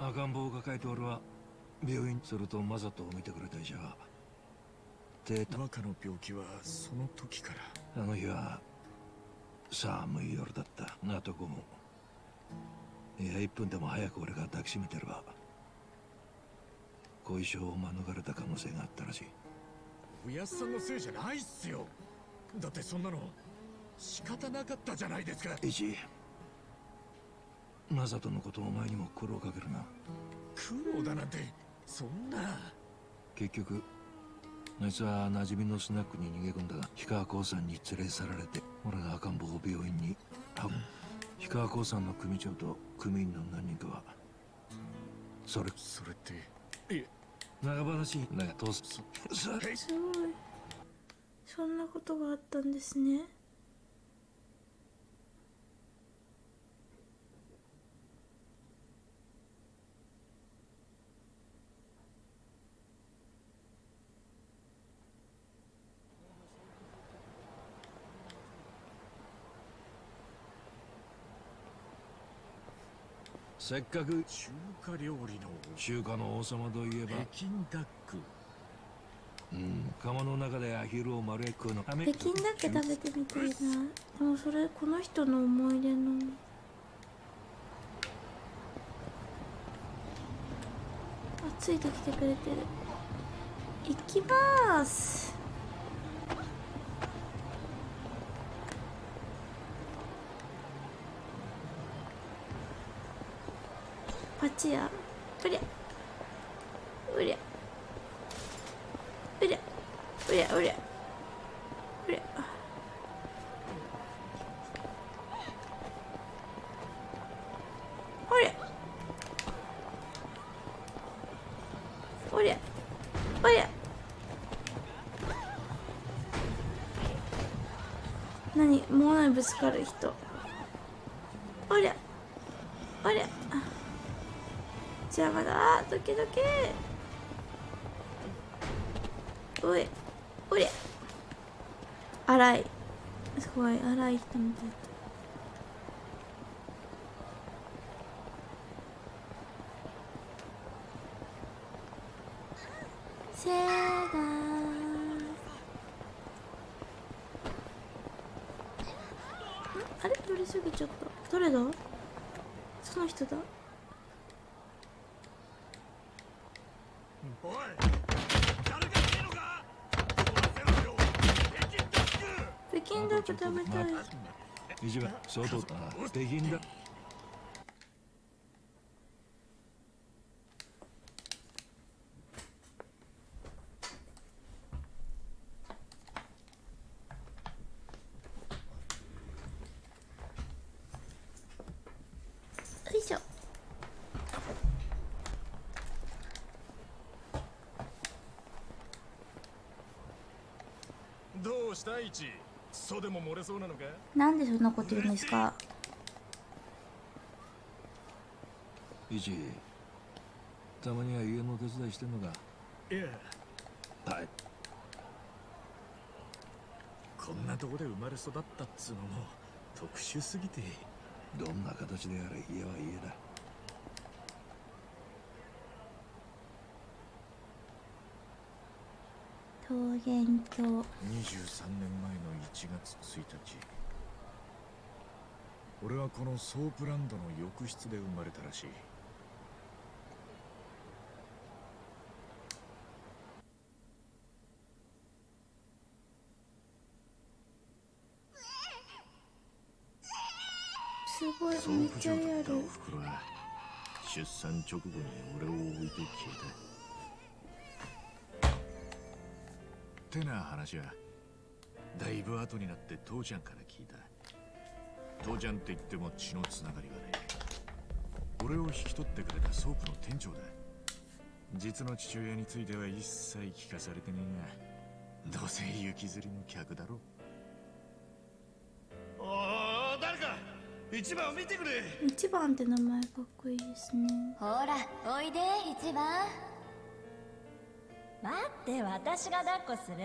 赤ん坊を抱えて俺は病院するとマザトを見てくれた医者がデータ若の病気はその時から。あの日は寒い夜だった。なとこも。いや1分でも早く俺が抱きしめてれば後遺症を免れた可能性があったらしい。おやすさんのせいじゃないっすよ。だってそんなの仕方なかったじゃないですか。一マサトのことお前にも苦労かけるな。苦労だなんてそんな。結局あいつは馴染みのスナックに逃げ込んだが氷川興産に連れ去られて俺が赤ん坊を病院に。運ぶ氷川興産の組長と組員の何人かはそれそれってえ長話だが父さすごい。そんなことがあったんですねせっかく中華料理の中華の王様といえば北京ダック。うん釜の中でアヒルを丸焼き食うの。北京ダック食べてみたいな。でもそれこの人の思い出の。あついてきてくれてる。行きますパチや。うりゃ。うりゃ。うりゃ。うりゃうりゃ。うりゃ。おりゃ。おりゃ。おりゃ。何？もうないぶつかる人。おりゃ。おりゃ。邪魔だドキドキ。おいおりゃ。荒い。すごい荒い人みたいせーだあれ通り過ぎちゃった誰だその人だ北京ダック食べたい。だ北京だしょどうし。たイチそうでも漏れそうなのかなんでそんなこと言うんですか？一たまには家の手伝いしてんのか？いや。はい。こんなとこで生まれ育ったっつうのも特殊すぎて。どんな形であれ家は家だ桃源郷23年前の1月1日。俺はこのソープランドの浴室で生まれたらしい。すごいソープ状態ちゃリアル出産直後に俺を置いて消えたって話は。だいぶ後になって父ちゃんから聞いた。父ちゃんって言っても血のつながりはねえ俺を引き取ってくれたソープの店長だ。実の父親については一切聞かされてねえが。どうせ行きずりの客だろ。おお誰か一番を見てくれ。一番って名前かっこいいですね。ほらおいで一番待って私が抱っこする。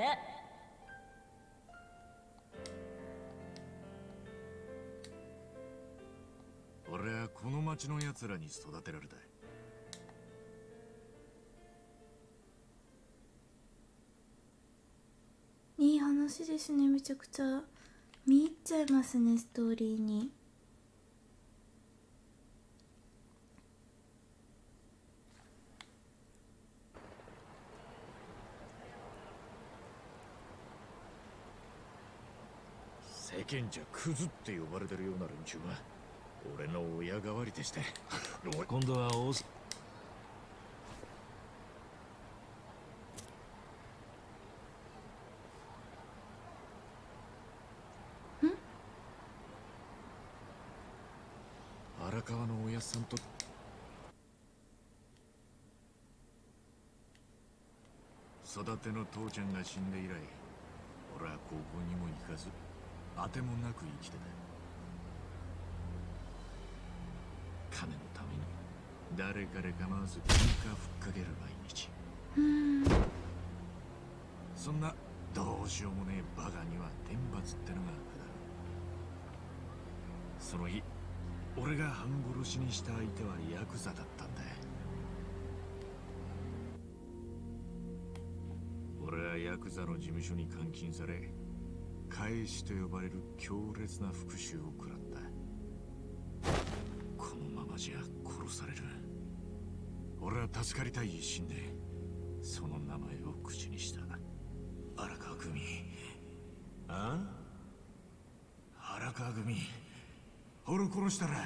俺はこの町の奴らに育てられたい。い話ですねめちゃくちゃ。見入っちゃいますねストーリーに。世間じゃクズって呼ばれてるような連中は俺の親代わりでして。今度は大す荒川のおやっさんと。育ての父ちゃんが死んで以来俺は高校にも行かず当てもなく生きてた金のために誰彼構わず喧嘩ふっかける毎日。そんなどうしようもねえバカには天罰ってのが下る。その日俺が半殺しにした相手はヤクザだったんだ。俺はヤクザの事務所に監禁され返しと呼ばれる強烈な復讐を食らった。このままじゃ殺される。俺は助かりたい一心でその名前を口にした。荒川組。あ？荒川組。俺を殺したら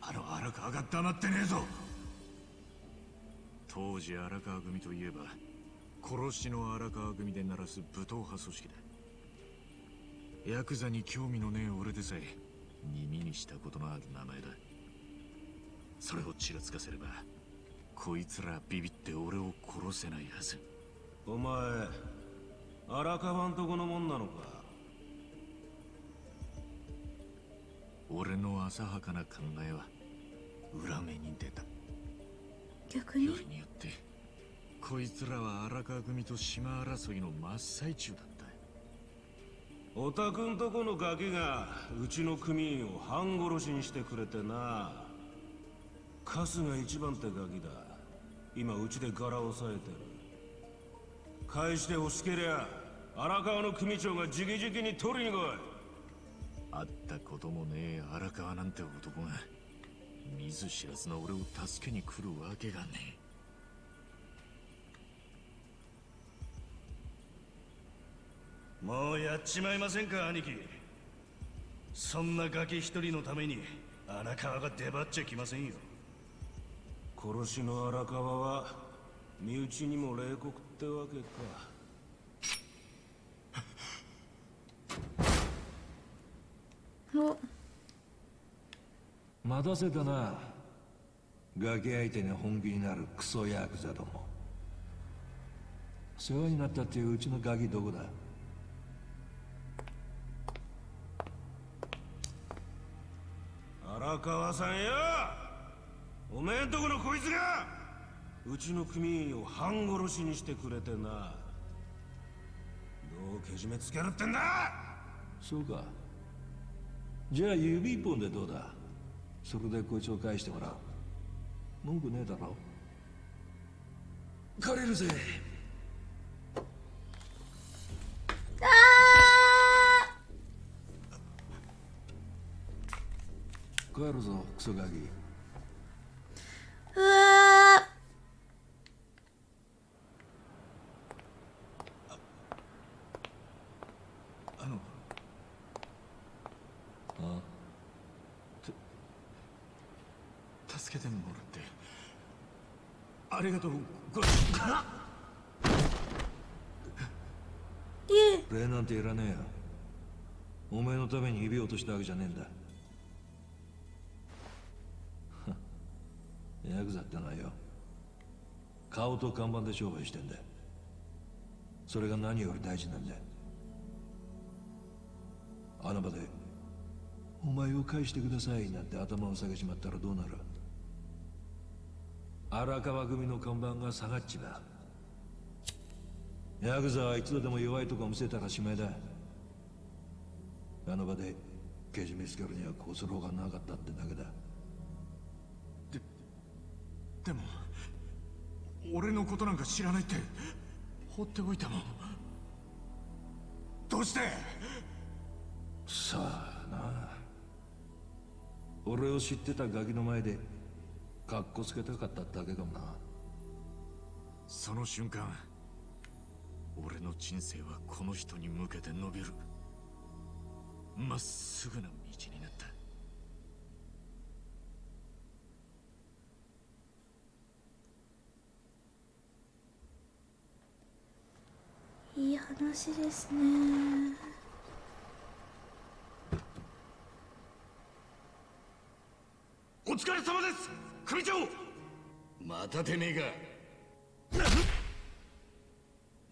あの荒川が黙ってねえぞ。当時荒川組といえば殺しの荒川組で鳴らす武闘派組織だ。ヤクザに興味のねえ俺でさえ耳にしたことのある名前だ。それをちらつかせればこいつらビビって俺を殺せないはず。お前荒川んとこのもんなのか？俺の浅はかな考えは裏目に出た。逆に？よりによってこいつらは荒川組と島争いの真っ最中だおたくんとこのガキがうちの組員を半殺しにしてくれてな。カスが一番ってガキだ。今うちで柄を押さえてる。返して欲しけりゃ荒川の組長が直々に取りに来い。会ったこともねえ荒川なんて男が。見ず知らずの俺を助けに来るわけがねえ。もうやっちまいませんか兄貴。そんなガキ一人のために荒川が出張っちゃきませんよ。殺しの荒川は身内にも冷酷ってわけか。お。待たせたな。ガキ相手に本気になるクソヤクザども。世話になったっていううちのガキどこだ？荒川さんやおめえんとこのこいつがうちの組員を半殺しにしてくれてな。どうけじめつけるってんだ。そうか。じゃあ指一本でどうだ。それでこいつを返してもらう。文句ねえだろ。借りるぜ帰るぞクソガキうわあのあ助けてもらってありがとうご礼なんていらねえよお前のために指を落としたわけじゃねえんだヤクザってのはよ。顔と看板で商売してんだそれが何より大事なんだあの場で「お前を返してください」なんて頭を下げちまったらどうなる？荒川組の看板が下がっちまう。ヤクザは一度でも弱いとこ見せたらしまいだ。あの場でけじめつけるにはこうする方がなかったってだけだ。でも俺のことなんか知らないって放っておいたも。んどうして？さあな。俺を知ってたガキの前でカッコつけたかっただけかもな。その瞬間俺の人生はこの人に向けて伸びる。まっすぐな道になったいですね。お疲れ様です。組長。またてめえか。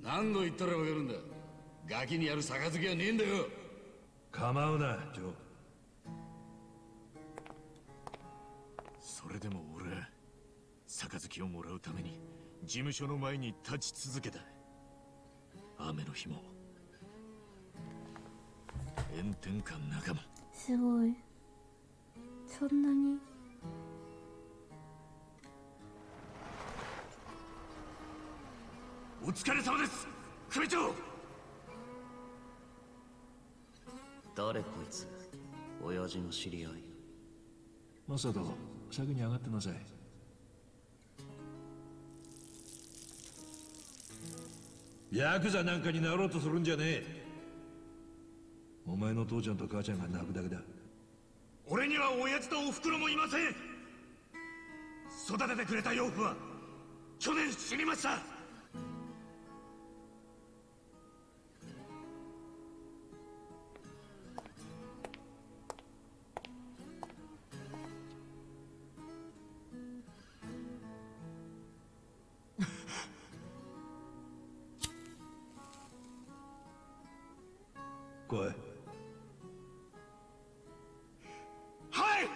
何度言ったらわかるんだ。ガキにやる杯はねえんだよ。構うなジョー。それでも俺は杯をもらうために事務所の前に立ち続けた雨の日も。炎天下仲間。すごい。そんなに？お疲れ様です。組長。誰こいつ？親父の知り合い。マサト先に上がってなさいヤクザなんかになろうとするんじゃねえ。お前の父ちゃんと母ちゃんが泣くだけだ。俺には親父とお袋もいません。育ててくれた養父は去年死にました来いはい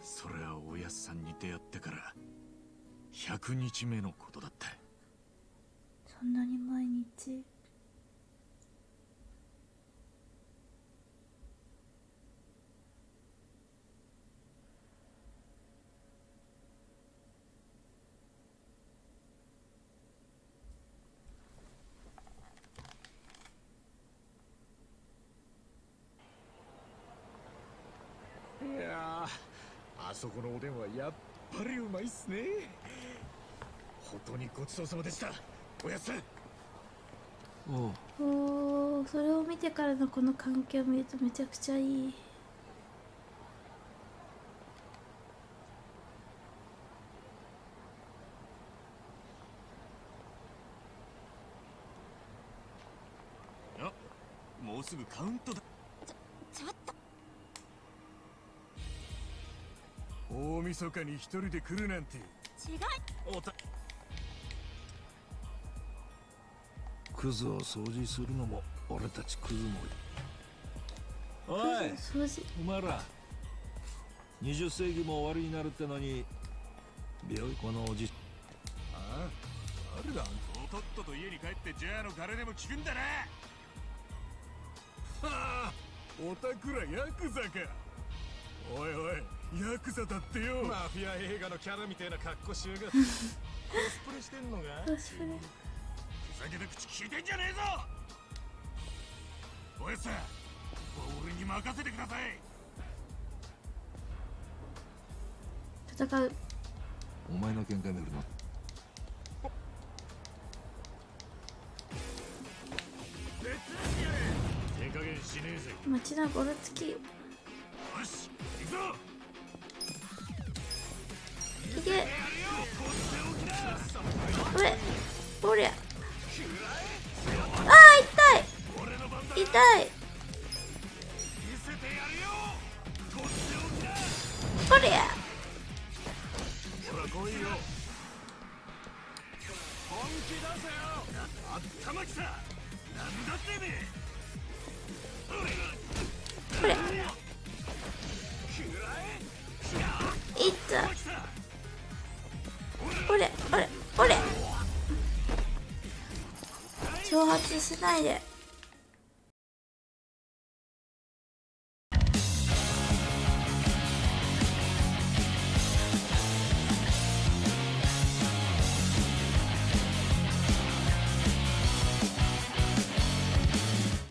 それはおやっさんに出会ってから100日目のことだったそんなに毎日いやーあそこのおでんはやっぱりうまいっすね。本当にごちそうさまでした。おやっさん。おう。おーそれを見てからのこの関係を見るとめちゃくちゃいい。あもうすぐカウントだ大晦日に一人で来るなんて。違いおたクズを掃除するのも俺たちクズもおい掃除お前ら20世紀も終わりになるってのに病院このおじあ誰だとっとと家に帰ってジャーの誰でも聞くんだな。はあおたくらヤクザか。おいおいヤクザだってよ。マフィア映画のキャラみたいな格好しやが。っ てコスプレしてんのがコスプレ。ふざけた口聞いてんじゃねえぞ。おやっさん俺に任せてください。戦う。お前の見解見るの手加減しねえぜ。街のゴロつき。いよし行くぞい痛い。見せてや。るよおりゃほら来いよ本気出せよあった。まきさなんだってめえこれいったおれおれおれ。挑発しないで。